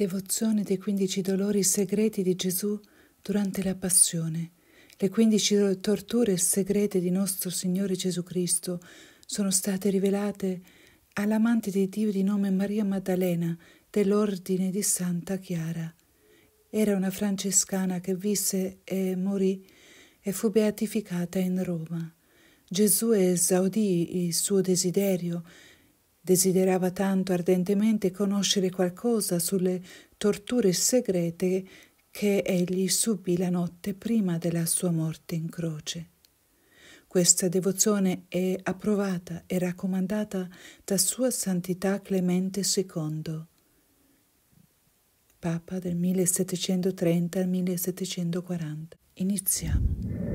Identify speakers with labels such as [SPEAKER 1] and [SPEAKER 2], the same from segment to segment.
[SPEAKER 1] Devozione dei quindici dolori segreti di Gesù durante la Passione. Le quindici torture segrete di nostro Signore Gesù Cristo sono state rivelate all'amante di Dio di nome Maria Maddalena dell'ordine di Santa Chiara. Era una francescana che visse e morì e fu beatificata in Roma. Gesù esaudì il suo desiderio Desiderava tanto ardentemente conoscere qualcosa sulle torture segrete che egli subì la notte prima della sua morte in croce. Questa devozione è approvata e raccomandata da Sua Santità Clemente II, Papa del 1730 al 1740. Iniziamo.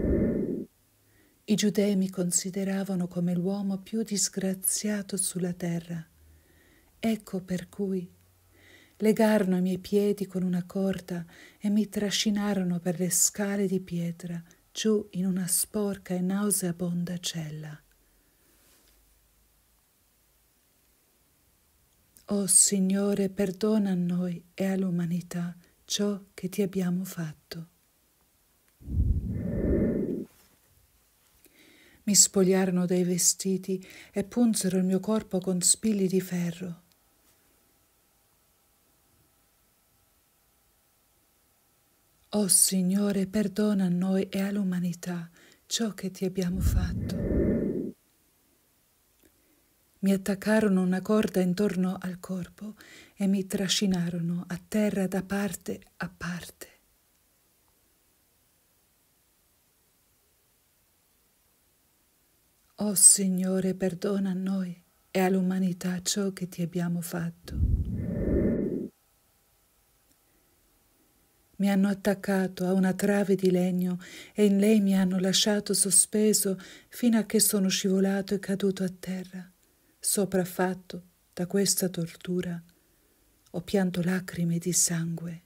[SPEAKER 1] I giudei mi consideravano come l'uomo più disgraziato sulla terra. Ecco per cui legarono i miei piedi con una corda e mi trascinarono per le scale di pietra giù in una sporca e nauseabonda cella. Oh Signore, perdona a noi e all'umanità ciò che ti abbiamo fatto. Mi spogliarono dei vestiti e punsero il mio corpo con spilli di ferro. O oh Signore, perdona a noi e all'umanità ciò che ti abbiamo fatto. Mi attaccarono una corda intorno al corpo e mi trascinarono a terra da parte a parte. Oh Signore, perdona a noi e all'umanità ciò che ti abbiamo fatto. Mi hanno attaccato a una trave di legno e in lei mi hanno lasciato sospeso fino a che sono scivolato e caduto a terra. Sopraffatto da questa tortura, ho pianto lacrime di sangue.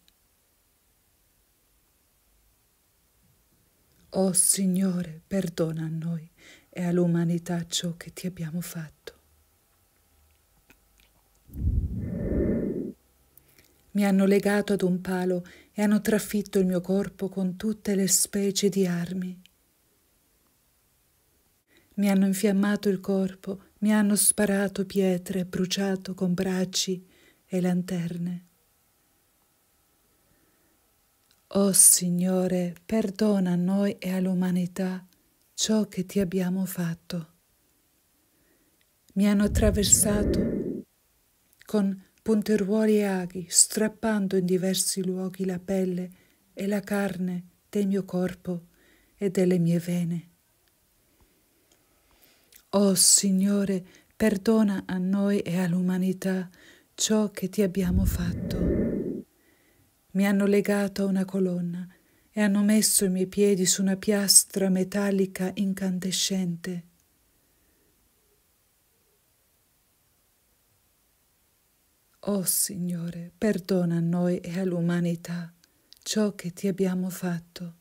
[SPEAKER 1] Oh Signore, perdona a noi e all'umanità ciò che ti abbiamo fatto. Mi hanno legato ad un palo e hanno trafitto il mio corpo con tutte le specie di armi. Mi hanno infiammato il corpo, mi hanno sparato pietre, bruciato con bracci e lanterne. Oh Signore, perdona a noi e all'umanità ciò che ti abbiamo fatto. Mi hanno attraversato con punteruoli e aghi, strappando in diversi luoghi la pelle e la carne del mio corpo e delle mie vene. Oh Signore, perdona a noi e all'umanità ciò che ti abbiamo fatto. Mi hanno legato a una colonna e hanno messo i miei piedi su una piastra metallica incandescente. Oh Signore, perdona a noi e all'umanità ciò che ti abbiamo fatto.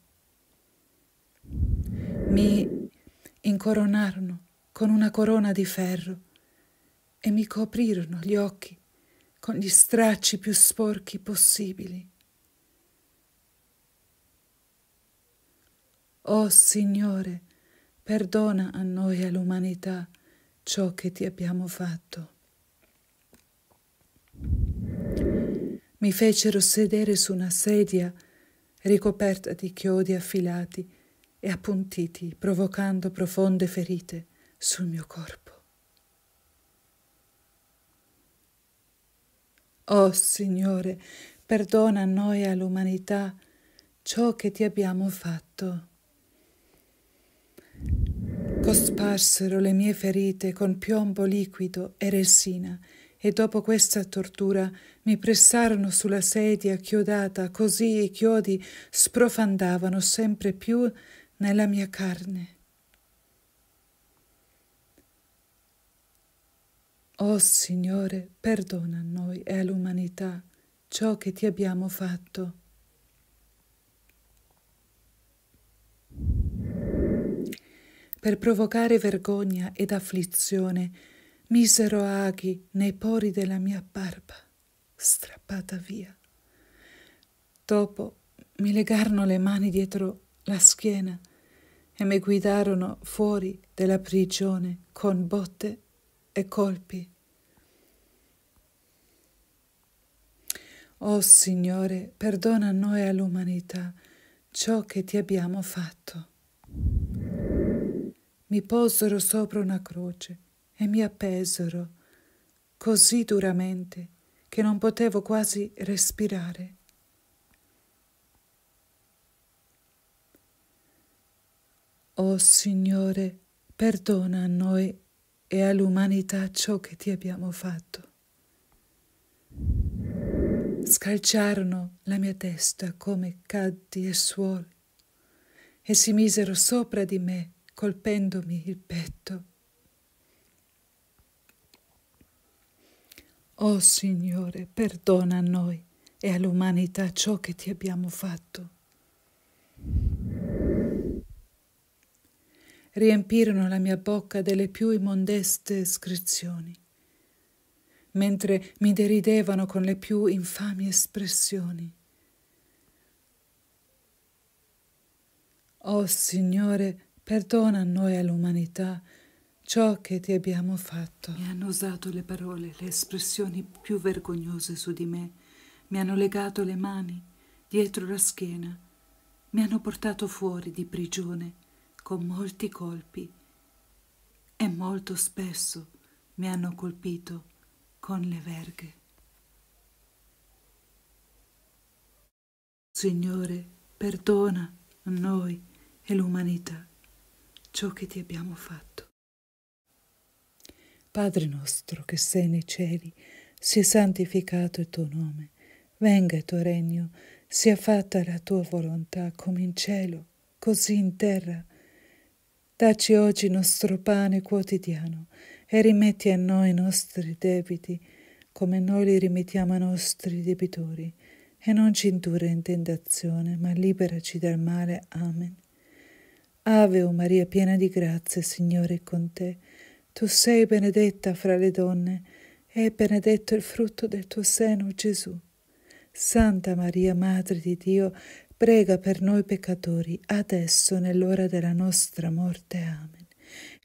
[SPEAKER 1] Mi incoronarono con una corona di ferro e mi coprirono gli occhi con gli stracci più sporchi possibili. Oh Signore, perdona a noi e all'umanità ciò che ti abbiamo fatto. Mi fecero sedere su una sedia ricoperta di chiodi affilati e appuntiti, provocando profonde ferite sul mio corpo. Oh Signore, perdona a noi e all'umanità ciò che ti abbiamo fatto. Cosparsero le mie ferite con piombo liquido e resina e dopo questa tortura mi pressarono sulla sedia chiodata, così i chiodi sprofandavano sempre più nella mia carne. Oh Signore, perdona a noi e all'umanità ciò che ti abbiamo fatto. Per provocare vergogna ed afflizione, misero aghi nei pori della mia barba, strappata via Dopo mi legarono le mani dietro la schiena e mi guidarono fuori della prigione con botte e colpi. Oh Signore, perdona a noi e all'umanità ciò che ti abbiamo fatto. Mi posero sopra una croce e mi appesero così duramente che non potevo quasi respirare. Oh Signore, perdona a noi e all'umanità ciò che ti abbiamo fatto. Scalciarono la mia testa come caddi e suolo e si misero sopra di me colpendomi il petto. Oh Signore, perdona a noi e all'umanità ciò che ti abbiamo fatto. Riempirono la mia bocca delle più immondeste iscrizioni, mentre mi deridevano con le più infami espressioni. Oh Signore, Perdona a noi e all'umanità ciò che ti abbiamo fatto. Mi hanno usato le parole, le espressioni più vergognose su di me, mi hanno legato le mani dietro la schiena, mi hanno portato fuori di prigione con molti colpi e molto spesso mi hanno colpito con le verghe. Signore, perdona a noi e l'umanità ciò che ti abbiamo fatto. Padre nostro che sei nei cieli, sia santificato il tuo nome, venga il tuo regno, sia fatta la tua volontà come in cielo, così in terra. Dacci oggi il nostro pane quotidiano e rimetti a noi i nostri debiti, come noi li rimettiamo ai nostri debitori, e non ci indurre in tentazione, ma liberaci dal male. Amen. Ave o Maria piena di grazia, Signore è con te. Tu sei benedetta fra le donne e benedetto il frutto del tuo seno, Gesù. Santa Maria, Madre di Dio, prega per noi peccatori, adesso nell'ora della nostra morte. Amen.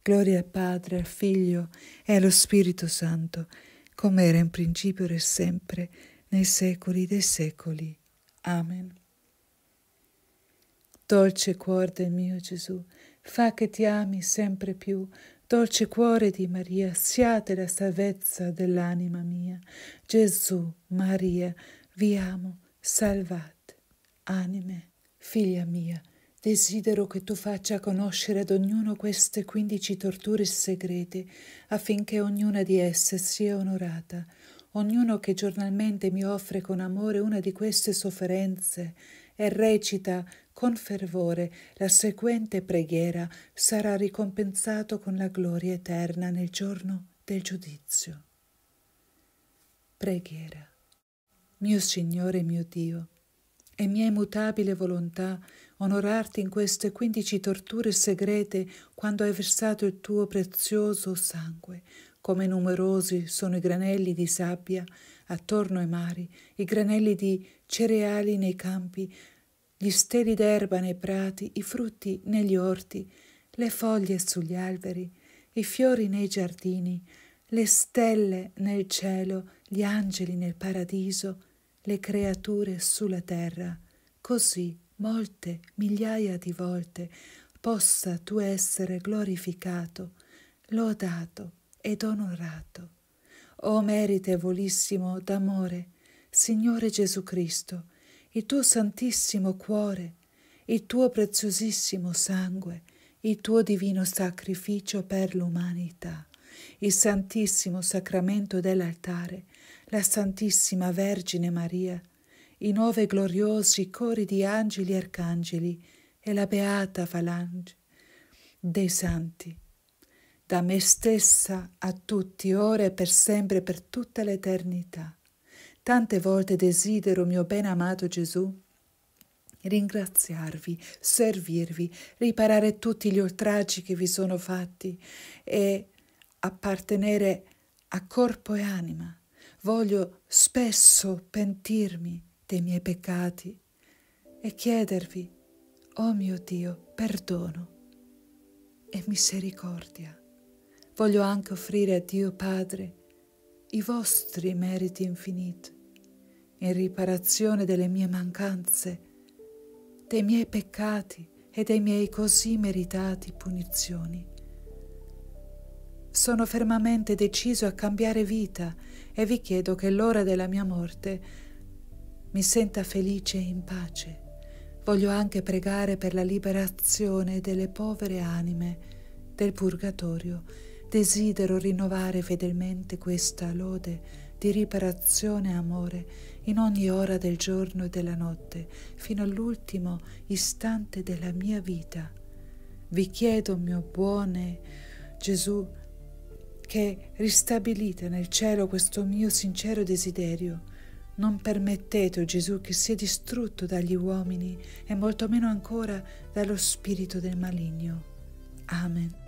[SPEAKER 1] Gloria al Padre, al Figlio e allo Spirito Santo, come era in principio e sempre, nei secoli dei secoli. Amen. Dolce cuore del mio Gesù, fa che ti ami sempre più. Dolce cuore di Maria, siate la salvezza dell'anima mia. Gesù, Maria, vi amo, salvate. Anime, figlia mia, desidero che tu faccia conoscere ad ognuno queste quindici torture segrete, affinché ognuna di esse sia onorata. Ognuno che giornalmente mi offre con amore una di queste sofferenze e recita con fervore la seguente preghiera sarà ricompensato con la gloria eterna nel giorno del giudizio. Preghiera. Mio Signore mio Dio, è mia immutabile volontà onorarti in queste quindici torture segrete quando hai versato il tuo prezioso sangue, come numerosi sono i granelli di sabbia attorno ai mari, i granelli di cereali nei campi, gli steli d'erba nei prati, i frutti negli orti, le foglie sugli alberi, i fiori nei giardini, le stelle nel cielo, gli angeli nel paradiso, le creature sulla terra, così molte migliaia di volte possa tu essere glorificato, lodato ed onorato. O meritevolissimo d'amore, Signore Gesù Cristo, il tuo santissimo cuore, il tuo preziosissimo sangue, il tuo divino sacrificio per l'umanità, il santissimo sacramento dell'altare, la Santissima Vergine Maria, i nove gloriosi cori di angeli e arcangeli e la beata falange dei santi. Da me stessa a tutti, ora e per sempre, per tutta l'eternità Tante volte desidero, mio ben amato Gesù, ringraziarvi, servirvi, riparare tutti gli oltraggi che vi sono fatti e appartenere a corpo e anima. Voglio spesso pentirmi dei miei peccati, e chiedervi, oh mio Dio, perdono e misericordia. Voglio anche offrire a Dio Padre i vostri meriti infiniti in riparazione delle mie mancanze, dei miei peccati e dei miei così meritati punizioni. Sono fermamente deciso a cambiare vita e vi chiedo che l'ora della mia morte mi senta felice e in pace. Voglio anche pregare per la liberazione delle povere anime del purgatorio. Desidero rinnovare fedelmente questa lode di riparazione e amore in ogni ora del giorno e della notte, fino all'ultimo istante della mia vita. Vi chiedo, mio buone Gesù, che ristabilite nel cielo questo mio sincero desiderio non permettete, oh Gesù, che sia distrutto dagli uomini e molto meno ancora dallo spirito del maligno. Amen.